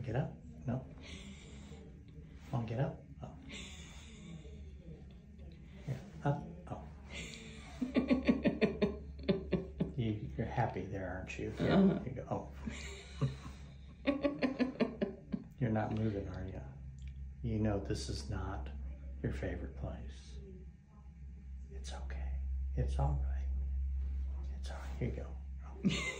get up? No. Want to get up? Oh. Yeah, up. Oh. you, you're happy there, aren't you? Yeah. Uh-huh. You go. Oh. you're not moving, are you? You know this is not your favorite place. It's okay. It's all right. It's all right. Here you go. Oh.